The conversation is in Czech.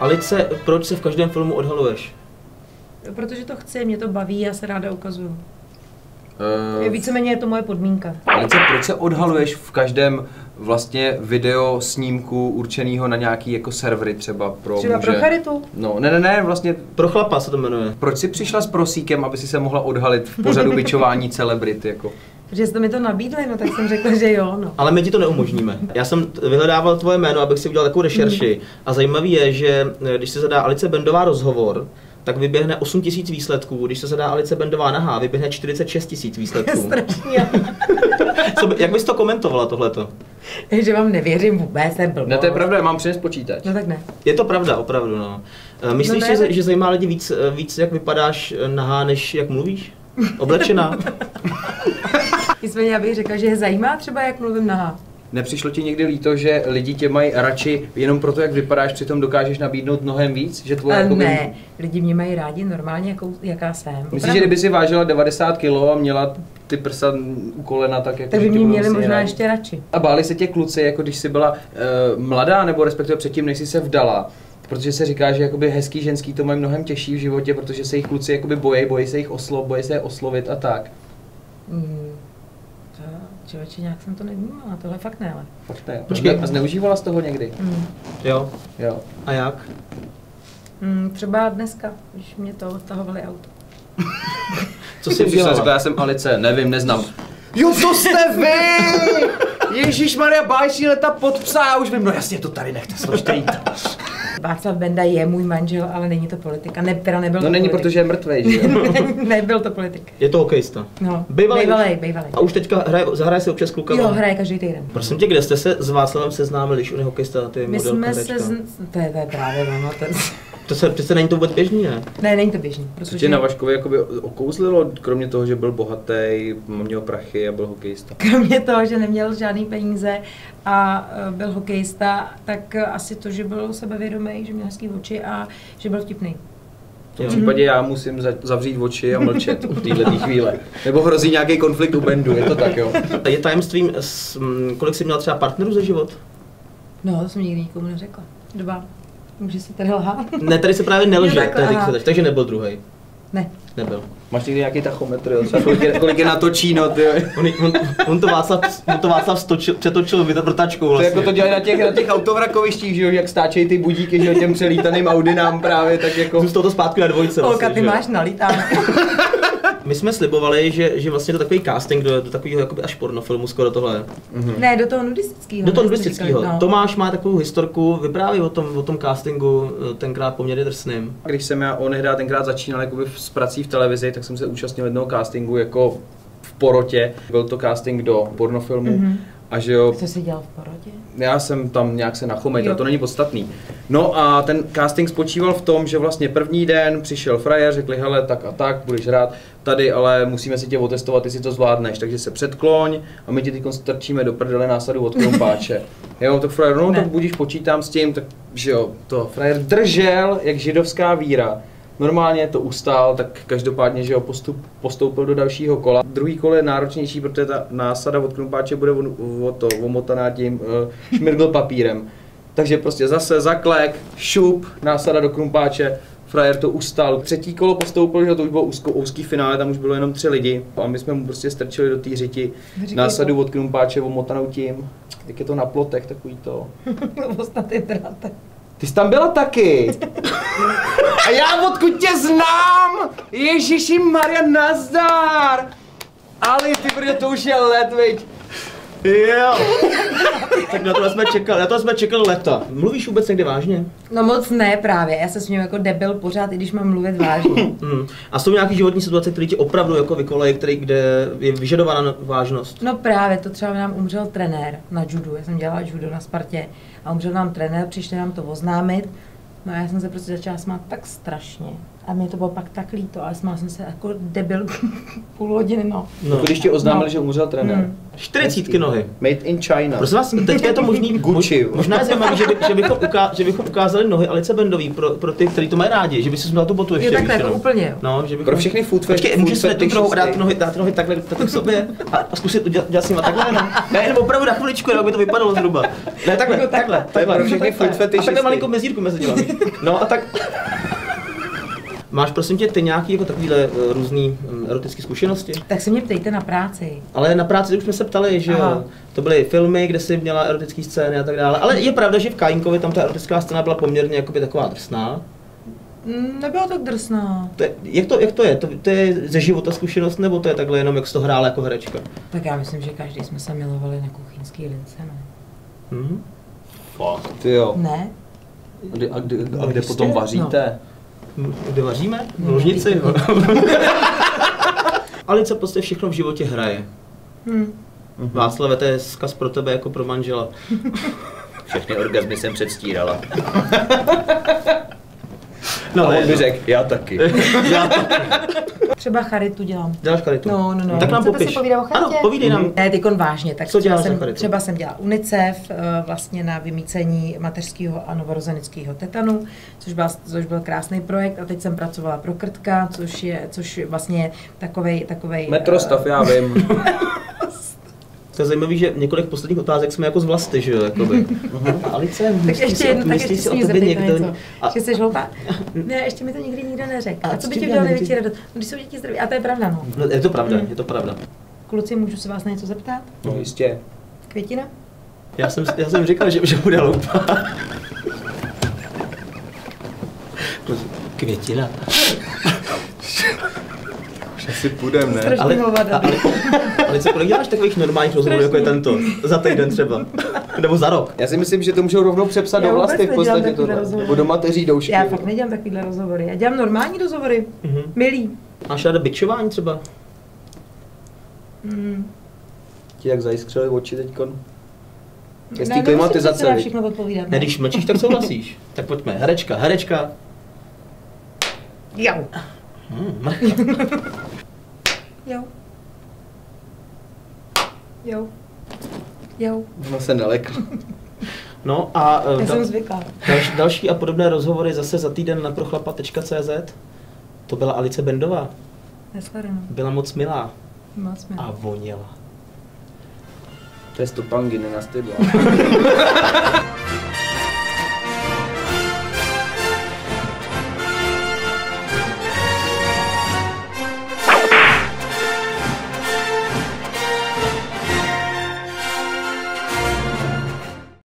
Alice, proč se v každém filmu odhaluješ? Protože to chci, mě to baví, já se ráda ukazuju. Uh, Víceméně je to moje podmínka. Alice, proč se odhaluješ v každém vlastně video snímku určeného na nějaký jako servery třeba pro Třeba muže? pro charitu. No, ne, ne, ne, vlastně Pro chlapa se to jmenuje. proč jsi přišla s prosíkem, aby si se mohla odhalit v pořadu bičování celebrit, jako? Protože jste mi to nabídli, no tak jsem řekla, že jo, no. Ale my ti to neumožníme. Já jsem vyhledával tvoje jméno, abych si udělal takovou rešerši. A zajímavý je, že eh, když se zadá Alice Bendová rozhovor, tak vyběhne 8 tisíc výsledků. Když se zadá Alice Bendová nahá, vyběhne 46 tisíc výsledků. Strašně. Co by, jak bys to komentovala tohleto? že vám nevěřím vůbec, jsem blbost. Ne, to je pravda, já mám přines počítač. No tak ne. Je to pravda, opravdu, no. Eh, Myslíš, No ne, že, tak- že zajímá lidi víc, eh, víc, jak vypadáš eh, nahá, než jak mluvíš? Oblečená? Nicméně já bych řekla, že je zajímá třeba, jak mluvím nahá. Nepřišlo ti někdy líto, že lidi tě mají radši jenom proto, jak vypadáš, přitom dokážeš nabídnout mnohem víc? Že tvoje, Ale jakoby- ne, lidi mě mají rádi normálně, jakou, jaká jsem. Myslíš, Opravdu. že kdyby si vážila 90 kg a měla ty prsa u kolena, tak jako Tak by mě měli možná rádi? ještě radši. A báli se tě kluci, jako když jsi byla uh, mladá, nebo respektive předtím, než jsi se vdala? Protože se říká, že jakoby hezký ženský to mají mnohem těžší v životě, protože se jich kluci jakoby bojí, bojí se jich oslov, bojí se je oslovit a tak. Hmm. To, člověče, nějak jsem to nevnímala, tohle fakt ne, ale. Fakt ne. Počkej. A zneužívala z toho někdy? Hmm. Jo. Jo. A jak? Hmm, třeba dneska, když mě to odtahovali auto. Co jsi přišla, řekla, já jsem Alice, nevím, neznám. Jo, to jste vy! Ježíš Maria, bájší leta pod psa, já už vím, no jasně, to tady nechte, složte jít. Václav Benda je můj manžel, ale není to politika. Ne, teda nebyl No to není, politik. protože je mrtvej, že jo? Nebyl to politik. Je to hokejista. No, Bývalej už. bývalej, bývalej. A už teďka hraje, zahraje si občas s klukama. Jo, hraje každý týden. Prosím tě, kde jste se s Václavem seznámili, když on je hokejista, ty My modelka, jsme se, z... to, je, to je právě ono, to... To se, přece není to vůbec běžný, ne? ne, není to běžný, Co tě protože na Vaškovi jakoby okouzlilo, kromě toho, že byl bohatý, měl prachy a byl hokejista? kromě toho, že neměl žádný peníze a e, byl hokejista, tak e, asi to, že byl sebevědomý, že měl hezký oči a že byl vtipný. V tom případě já musím za- zavřít oči a mlčet v této chvíli. Nebo hrozí nějaký konflikt u bandu, je to tak jo? Je tajemstvím, kolik jsi měl třeba partnerů za život? No, to jsem nikdy nikomu neřekla. Dva. Může si tady lhát? Ne, tady se právě nelže, tady, takže, takže nebyl druhý. Ne. Nebyl. Máš někdy nějaký tachometr, jo? Třeba kolik je, kolik je natočí, no, ty jo? On, on, on, to Václav, on to Václav stočil, přetočil vrtačkou To vlastně. jako to dělají na těch, na těch autovrakovištích, že jo, jak stáčejí ty budíky, že jo, těm přelítaným Audinám právě, tak jako... Zůstal to zpátky na dvojce. Olka, vlastně, ty že máš nalítán. My jsme slibovali, že, že vlastně to takový casting do, do takového jakoby až pornofilmu skoro tohle. ne, do toho nudistického. Do toho nudistického. no. Tomáš má takovou historku, vypráví o tom, o tom castingu eh, tenkrát poměrně drsným. Když jsem já onehdá tenkrát začínal jakoby s prací v televizi, tak jsem se účastnil jednoho castingu jako v porotě. Byl to casting do pornofilmu. Mhm. A že jo, Co jsi dělal v porotě? já jsem tam nějak se nachomejtal, Jo. to není podstatný. No a ten casting spočíval v tom, že vlastně první den přišel frajer, řekli, hele, tak a tak, budeš hrát tady, ale musíme si tě otestovat, jestli to zvládneš, takže se předkloň a my ti teď strčíme do prdele násadu od krompáče. Jo, tak frajer, no Ne. tak budíš počítám s tím, tak že jo, to frajer držel jak židovská víra. Normálně to ustál, tak každopádně, že jo, postup, postoupil do dalšího kola. Druhý kolo je náročnější, protože ta násada od krumpáče bude o, o to, omotaná tím uh, šmirgl papírem. Takže prostě zase zaklek, šup, násada do krumpáče, frajer to ustal. Třetí kolo postoupil, že to už bylo úzko, úzký finále, tam už bylo jenom tři lidi. A my jsme mu prostě strčili do té řiti Říkej násadu od krumpáče omotanou tím, jak je to na plotech, takový to. Ostatně dráte. Ty jsi tam byla taky. A já odkud tě znám? Ježiši Maria, nazdar. Ale ty brně, to už je let, viď? Jo. tak na to jsme čekali, na to jsme čekali leta. Mluvíš vůbec někde vážně? No moc ne právě, já se směju jako debil pořád, i když mám mluvit vážně. Hmm. A jsou nějaký životní situace, které ti opravdu jako vykolejí, který, kde je vyžadována vážnost? No právě, to třeba nám umřel trenér na judu, já jsem dělala judo na Spartě a umřel nám trenér, přišli nám to oznámit. No a já jsem se prostě začala smát tak strašně. A mě to bylo pak tak líto, ale smála jsem se jako debil půl hodiny, no. No. Jako když ti oznámili, No. že umřel trenér. Hmm. Čtyřicítky nohy. Made in China. Prosím vás, teďka je to možný, Gucci, možná je zajímavé, že, by, že, bychom uká, že bychom ukázali nohy Alice Bendový pro, pro ty, kteří to mají rádi, že by si měl tu botu ještě Jo, takhle, jako úplně, jo. No, že bychom... Pro všechny food fe- Počkej, food můžeš se tu dát nohy, dát nohy takhle, takhle k sobě a, a zkusit udělat, udělat s nima takhle jenom. Ne, jenom opravdu na chviličku, jak by to vypadalo zhruba. Ne, takhle, Jako takhle, takhle. To je takhle. pro všechny takhle. food fetishisty. A takhle malinkou mezírku mezi dělami. No a tak... Máš prosím tě ty nějaký jako takovýhle eh, různý mm, erotické zkušenosti? Tak se mě ptejte na práci. Ale na práci už jsme se ptali, že jo. Aha. To byly filmy, kde jsi měla erotické scény a tak dále. Ale je pravda, že v Kajinkovi tam ta erotická scéna byla poměrně jakoby taková drsná. Mm, Nebyla tak drsná. To je, jak, to, jak to je? To, to je ze života zkušenost, nebo to je takhle jenom, jak jsi to hrála jako herečka? Tak já myslím, že každý jsme se milovali na kuchyňský lince, ne? Mhm. Fakt. Ty jo. Ne? A kde, a kde, a No, kde jistě, potom vaříte? Hm, Kde vaříme? V No, ložnici. Alice prostě všechno v životě hraje. Hm. Mhm. Václave, to je zkaz pro tebe jako pro manžela. Všechny orgazmy jsem předstírala. No, a on mi řekl, já taky. Já to, Třeba charitu dělám. děláš charitu. No, no, no. Tak nám si popiš. povídat o charitě? Ano, povídej nám. Ne, tykon vážně. Tak Co třeba děláš jsem, charitu? třeba jsem dělala UNICEF eh, vlastně na vymícení mateřského a novorozenického tetanu, což, byl, což byl krásný projekt a teď jsem pracovala pro Krtka, což je, což je vlastně takovej, takovej Metrostav, já vím. To je zajímavé, že několik posledních otázek jsme jako z vlasti, že jo, jakoby. A Alice, Tak ještě si, jedno, tak ještě si o mě tobě zeptejte někdo... něco. A, Že jsi hloupá? Ne, ještě mi to nikdy nikdo neřekl. A A co by ti udělalo největší radost? No, když jsou děti zdraví. A to je pravda, no. no, je to pravda, Mm. je to pravda. Kluci, můžu se vás na něco zeptat? No jistě. Květina? Já jsem, já jsem říkal, že, že bude loupa. Květina. Asi půjdem, ne? Strašný Ale, hovada. a, ale, ale co, kolik děláš takových normálních rozhovorů, jako je tento? Za týden třeba? Nebo za rok? Já si myslím, že to můžou rovnou přepsat Já do vlasti v podstatě to, nebo do mateří doušky. Já fakt nedělám takovýhle rozhovory. Já dělám normální rozhovory. Mhm. Milý. Máš ráda bičování třeba? Mm. Ti jak zajiskřeli oči teďkon. Je z té Ne, klimatizace, viď? všechno odpovídat. Ne, když mlčíš, tak souhlasíš. Tak pojďme, herečka, herečka. Jo. Hmm. Jo. Jo. Jo. No se nelekl. No a Já uh, jsem zvyklá. další, další a podobné rozhovory zase za týden na prochlapa.cz. To byla Alice Bendová. Neshledanou. Byla moc milá Moc mi. a voněla. To je stopangy, nenastydla.